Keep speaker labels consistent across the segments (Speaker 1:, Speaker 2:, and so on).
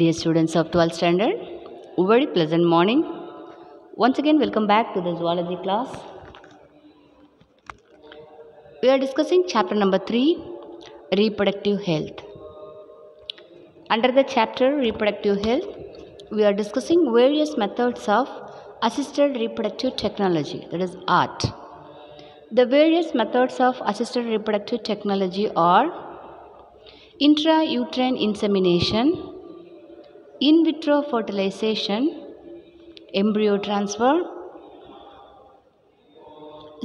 Speaker 1: Dear students of 12th standard, a very pleasant morning. Once again, welcome back to the zoology class. We are discussing chapter number 3 Reproductive Health. Under the chapter Reproductive Health, we are discussing various methods of assisted reproductive technology, that is, ART. The various methods of assisted reproductive technology are intrauterine insemination, in vitro fertilization, embryo transfer,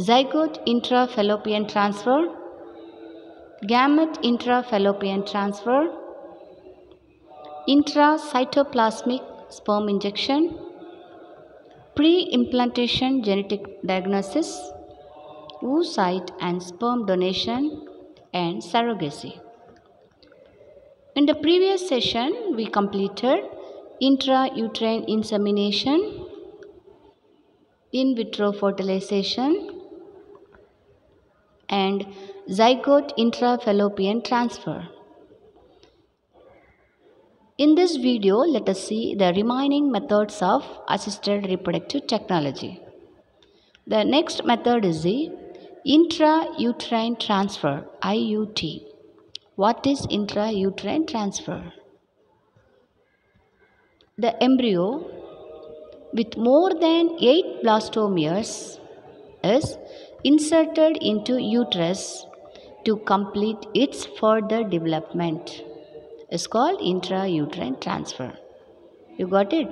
Speaker 1: zygote intrafallopian transfer, gamete intrafallopian transfer, intracytoplasmic sperm injection, pre implantation genetic diagnosis, oocyte and sperm donation, and surrogacy. In the previous session, we completed intrauterine insemination, in vitro fertilization, and zygote intrafallopian transfer. In this video, let us see the remaining methods of assisted reproductive technology. The next method is the intrauterine transfer IUT. What is intrauterine transfer? The embryo with more than 8 blastomeres is inserted into uterus to complete its further development. It's called intrauterine transfer. You got it?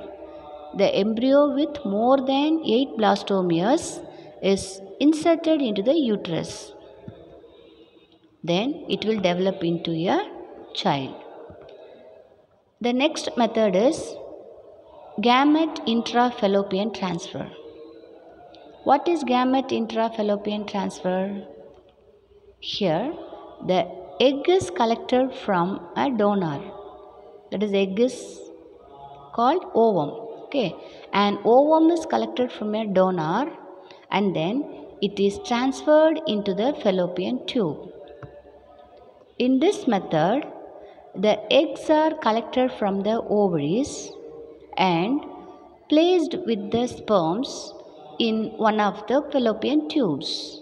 Speaker 1: The embryo with more than 8 blastomeres is inserted into the uterus then it will develop into a child. The next method is gamete intrafallopian transfer. What is gamete intrafallopian transfer? Here, the egg is collected from a donor. That is, egg is called ovum. Okay, an ovum is collected from a donor and then it is transferred into the fallopian tube. In this method, the eggs are collected from the ovaries and placed with the sperms in one of the fallopian tubes.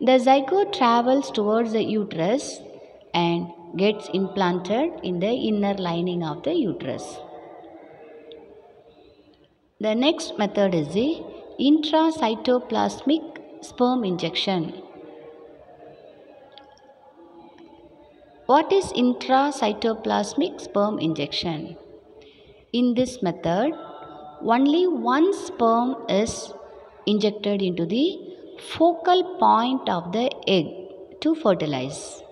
Speaker 1: The zygote travels towards the uterus and gets implanted in the inner lining of the uterus. The next method is the intracytoplasmic sperm injection. What is intracytoplasmic sperm injection? In this method, only one sperm is injected into the focal point of the egg to fertilize.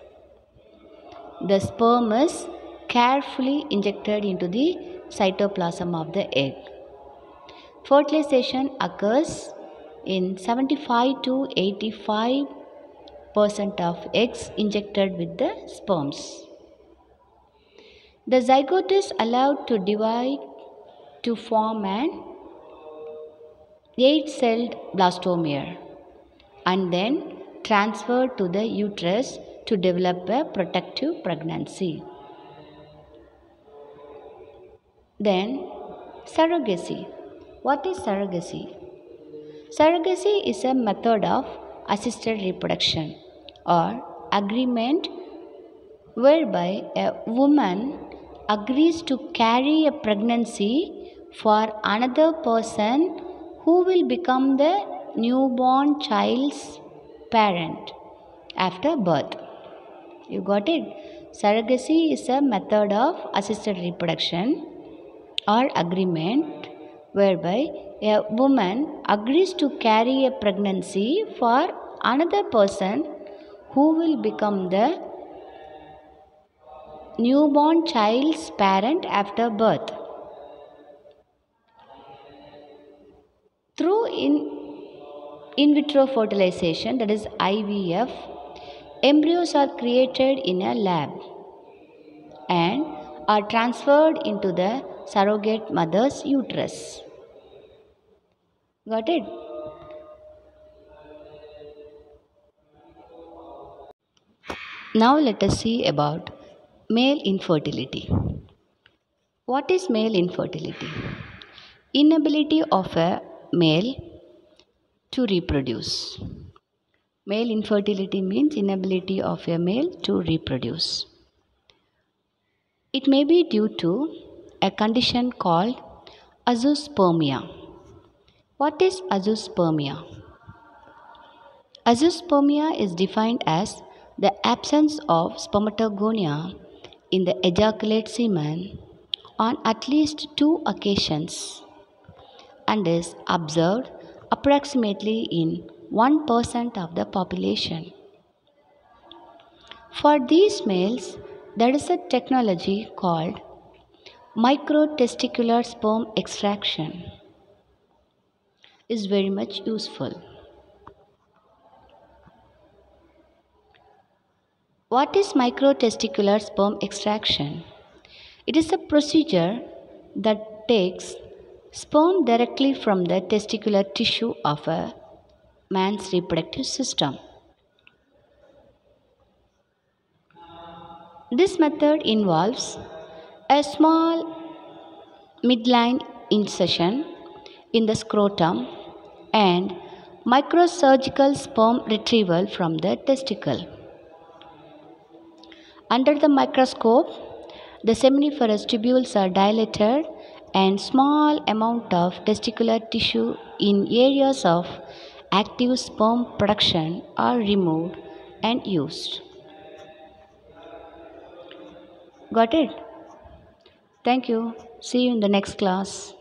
Speaker 1: The sperm is carefully injected into the cytoplasm of the egg. Fertilization occurs in 75 to 85 percent of eggs injected with the sperms. The zygote is allowed to divide to form an 8-celled blastomere and then transferred to the uterus to develop a protective pregnancy. Then surrogacy. What is surrogacy? Surrogacy is a method of assisted reproduction or agreement whereby a woman agrees to carry a pregnancy for another person who will become the newborn child's parent after birth. You got it? Surrogacy is a method of assisted reproduction or agreement whereby a woman agrees to carry a pregnancy for another person who will become the newborn child's parent after birth. Through in, in vitro fertilization, that is IVF, embryos are created in a lab and are transferred into the surrogate mother's uterus. Got it? Now let us see about Male infertility. What is male infertility? Inability of a male to reproduce. Male infertility means inability of a male to reproduce. It may be due to a condition called azoospermia. What is azoospermia? Azoospermia is defined as the absence of spermatogonia in the ejaculate semen on at least two occasions and is observed approximately in 1% of the population. For these males, there is a technology called microtesticular sperm extraction is very much useful. What is microtesticular sperm extraction? It is a procedure that takes sperm directly from the testicular tissue of a man's reproductive system. This method involves a small midline incision in the scrotum and microsurgical sperm retrieval from the testicle. Under the microscope, the seminiferous tubules are dilated and small amount of testicular tissue in areas of active sperm production are removed and used. Got it? Thank you. See you in the next class.